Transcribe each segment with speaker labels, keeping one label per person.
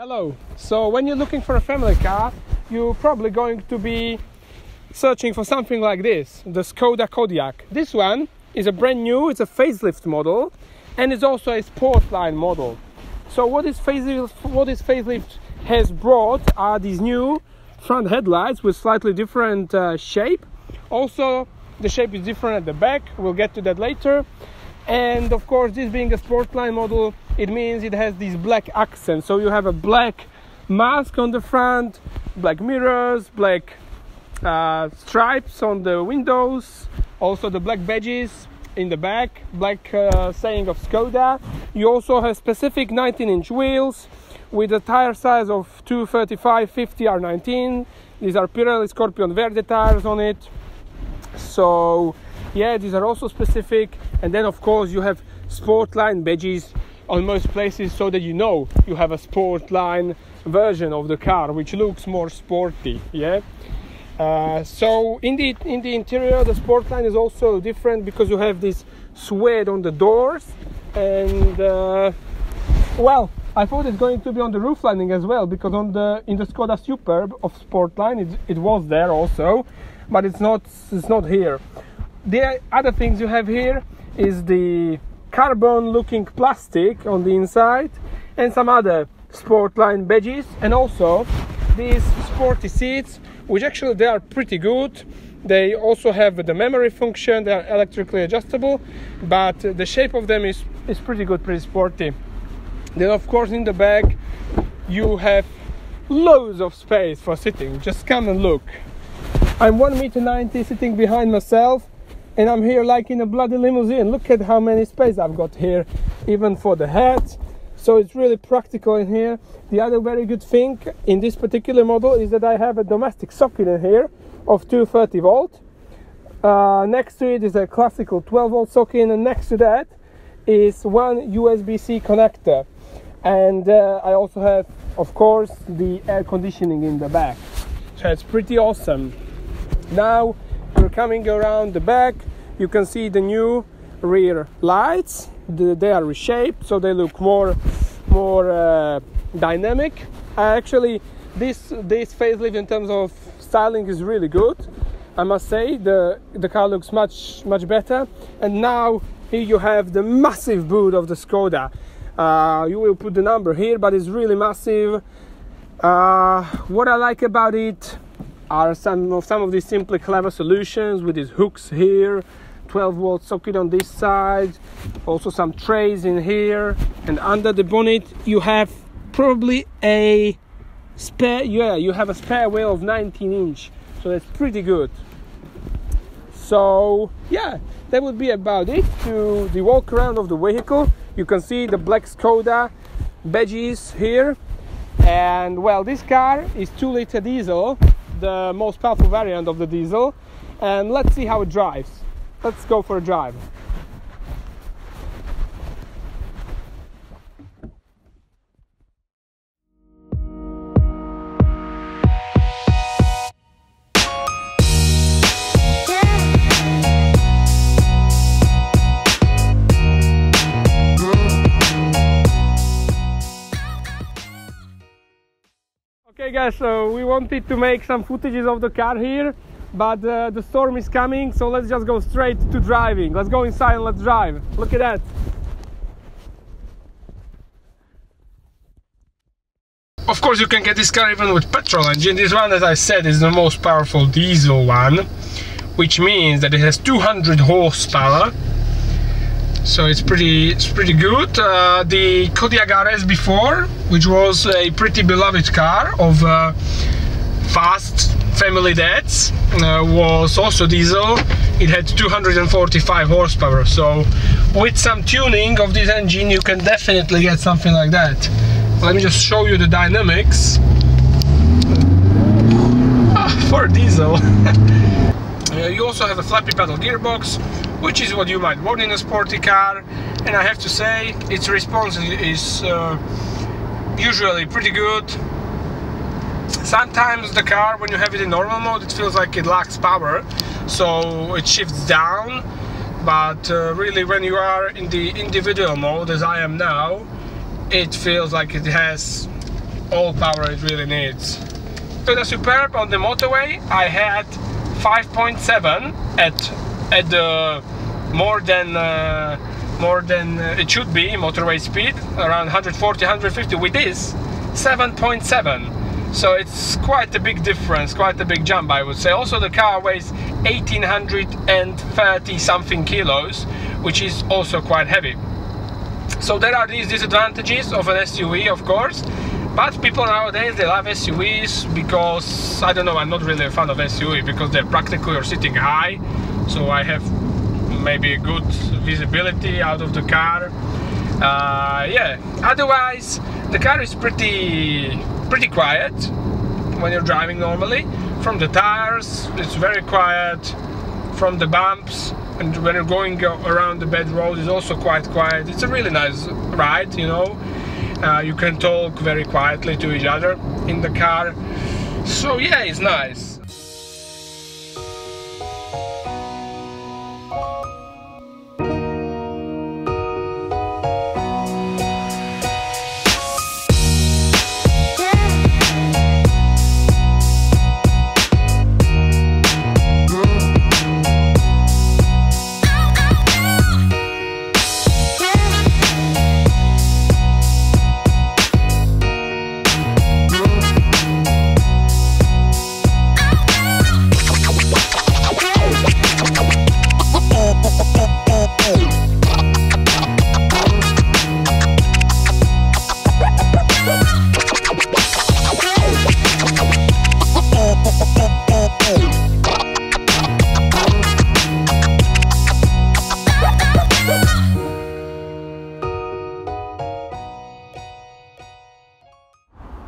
Speaker 1: Hello. So when you're looking for a family car, you're probably going to be searching for something like this, the Skoda Kodiaq. This one is a brand new, it's a facelift model, and it's also a Sportline model. So what is facelift, facelift has brought are these new front headlights with slightly different uh, shape. Also, the shape is different at the back. We'll get to that later. And of course, this being a Sportline model, it means it has these black accents. So you have a black mask on the front, black mirrors, black uh, stripes on the windows, also the black badges in the back, black uh, saying of Skoda. You also have specific 19 inch wheels with a tire size of 235 50 R19. These are Pirelli Scorpion Verde tires on it. So yeah, these are also specific. And then of course you have Sportline badges on most places so that you know you have a Sportline version of the car which looks more sporty. Yeah. Uh, so in the in the interior, the Sportline is also different because you have this suede on the doors, and uh, well, I thought it's going to be on the roof lining as well because on the in the Skoda Superb of Sportline, it, it was there also, but it's not it's not here. The other things you have here is the carbon looking plastic on the inside and some other Sportline badges and also these sporty seats which actually they are pretty good. They also have the memory function they are electrically adjustable but the shape of them is is pretty good pretty sporty. Then of course in the back you have loads of space for sitting. Just come and look. I'm 1 meter 90 sitting behind myself and i'm here like in a bloody limousine. Look at how many space i've got here even for the head so it's really practical in here. The other very good thing in this particular model is that i have a domestic socket in here of 230 volt. Uh, next to it is a classical 12 volt socket and next to that is one usb-c connector. And uh, i also have of course the air conditioning in the back. So it's pretty awesome. Now we're coming around the back you can see the new rear lights. The, they are reshaped so they look more more uh, dynamic. Actually this this facelift in terms of styling is really good. I must say the the car looks much much better. And now here you have the massive boot of the skoda. Uh, you will put the number here but it's really massive. Uh, what i like about it are some of some of these simply clever solutions with these hooks here 12 volt socket on this side also some trays in here and under the bonnet you have probably a spare yeah you have a spare wheel of 19 inch so that's pretty good. So yeah that would be about it to the walk around of the vehicle. You can see the black skoda badges here and well this car is 2 liter diesel the most powerful variant of the diesel and let's see how it drives let's go for a drive. Okay guys, so we wanted to make some footages of the car here but uh, the storm is coming so let's just go straight to driving. Let's go inside and let's drive. Look at that. Of course you can get this car even with petrol engine. This one as i said is the most powerful diesel one which means that it has 200 horsepower. So it's pretty it's pretty good. Uh, the Kodiaq RS before which was a pretty beloved car of uh, fast family dads uh, was also diesel. It had 245 horsepower. So with some tuning of this engine you can definitely get something like that. Let me just show you the dynamics. Ah, for diesel. Uh, you also have a flappy pedal gearbox which is what you might want in a sporty car. And I have to say its response is uh, usually pretty good sometimes the car when you have it in normal mode it feels like it lacks power so it shifts down. But uh, really when you are in the individual mode as I am now it feels like it has all power it really needs. So, Skoda Superb on the motorway, I had 5.7 at at the more than uh, more than uh, it should be motorway speed around 140 150 with this 7.7 so it's quite a big difference quite a big jump i would say. Also the car weighs 1830 something kilos which is also quite heavy. So there are these disadvantages of an suv of course but people nowadays they love SUVs because I don't know I'm not really a fan of SUV because they're practical you're sitting high. So I have maybe a good visibility out of the car. Uh, yeah otherwise the car is pretty pretty quiet when you're driving normally. From the tires it's very quiet. From the bumps and when you're going around the bed road it's also quite quiet. It's a really nice ride you know. Uh, you can talk very quietly to each other in the car. So yeah it's nice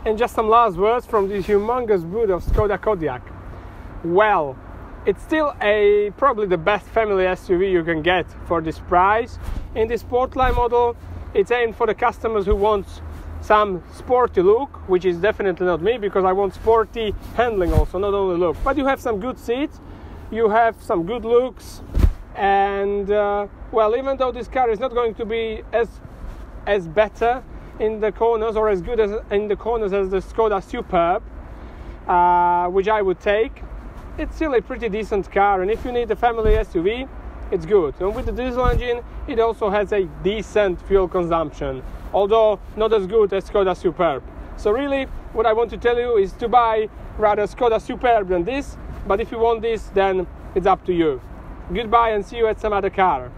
Speaker 1: And just some last words from this humongous brute of Skoda Kodiaq. Well, it's still a probably the best family SUV you can get for this price. In this Sportline model, it's aimed for the customers who want some sporty look, which is definitely not me because I want sporty handling also, not only look. But you have some good seats, you have some good looks, and uh, well, even though this car is not going to be as as better in the corners or as good as in the corners as the Skoda Superb, uh, which I would take. It's still a pretty decent car, and if you need a family SUV, it's good. And with the diesel engine, it also has a decent fuel consumption, although not as good as Skoda Superb. So really, what I want to tell you is to buy rather Skoda Superb than this. But if you want this, then it's up to you. Goodbye and see you at some other car.